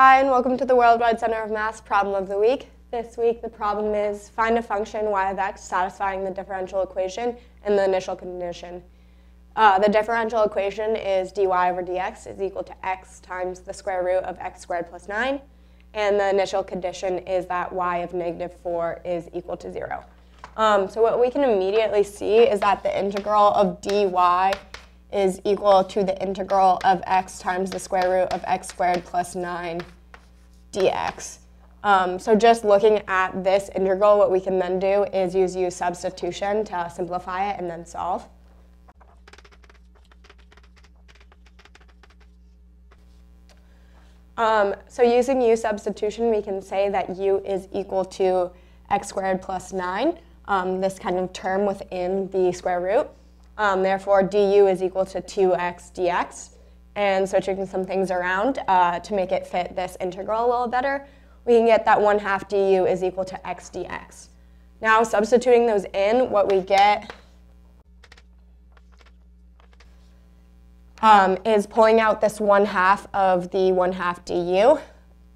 Hi, and welcome to the Worldwide Center of Math's Problem of the Week. This week, the problem is find a function y of x satisfying the differential equation and the initial condition. Uh, the differential equation is dy over dx is equal to x times the square root of x squared plus 9. And the initial condition is that y of negative 4 is equal to 0. Um, so what we can immediately see is that the integral of dy is equal to the integral of x times the square root of x squared plus 9 dx. Um, so just looking at this integral, what we can then do is use u substitution to simplify it and then solve. Um, so using u substitution, we can say that u is equal to x squared plus 9, um, this kind of term within the square root. Um, therefore, du is equal to 2x dx. And switching some things around uh, to make it fit this integral a little better, we can get that 1 half du is equal to x dx. Now, substituting those in, what we get um, is pulling out this 1 half of the 1 half du.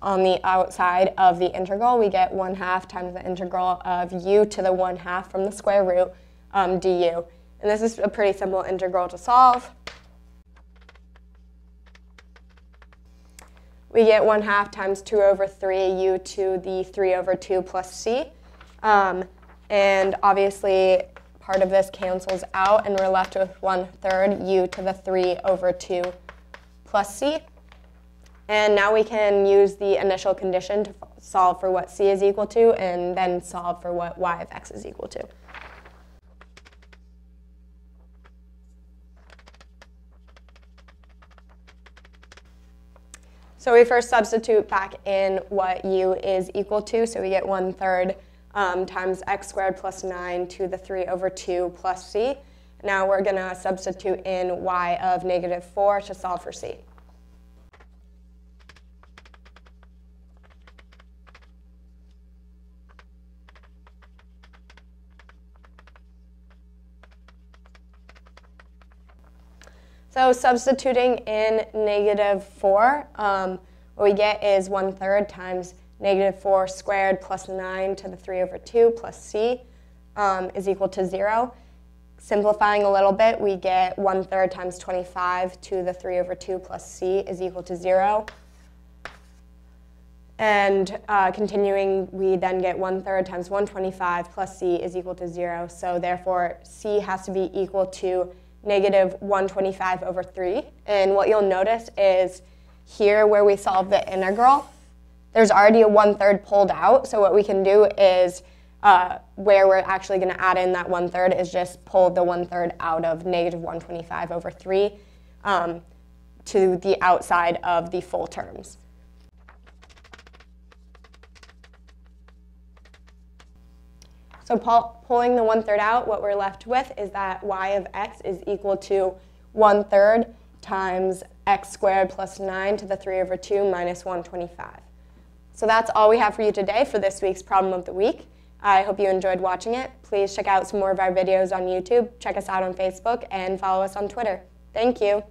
On the outside of the integral, we get 1 half times the integral of u to the 1 half from the square root um, du. And this is a pretty simple integral to solve. We get 1 half times 2 over 3 u to the 3 over 2 plus c. Um, and obviously, part of this cancels out, and we're left with 1 third u to the 3 over 2 plus c. And now we can use the initial condition to solve for what c is equal to, and then solve for what y of x is equal to. So we first substitute back in what u is equal to. So we get 1 third um, times x squared plus 9 to the 3 over 2 plus c. Now we're going to substitute in y of negative 4 to solve for c. So substituting in negative 4, um, what we get is 1 third times negative 4 squared plus 9 to the 3 over 2 plus c um, is equal to 0. Simplifying a little bit, we get 1 third times 25 to the 3 over 2 plus c is equal to 0. And uh, continuing, we then get 1 third times 125 plus c is equal to 0. So therefore, c has to be equal to negative 125 over 3. And what you'll notice is here where we solve the integral, there's already a one-third pulled out. So what we can do is uh, where we're actually going to add in that one-third is just pull the one-third out of negative 125 over 3 um, to the outside of the full terms. So pulling the one-third out, what we're left with is that y of x is equal to one-third times x squared plus 9 to the 3 over 2 minus 125. So that's all we have for you today for this week's Problem of the Week. I hope you enjoyed watching it. Please check out some more of our videos on YouTube, check us out on Facebook, and follow us on Twitter. Thank you.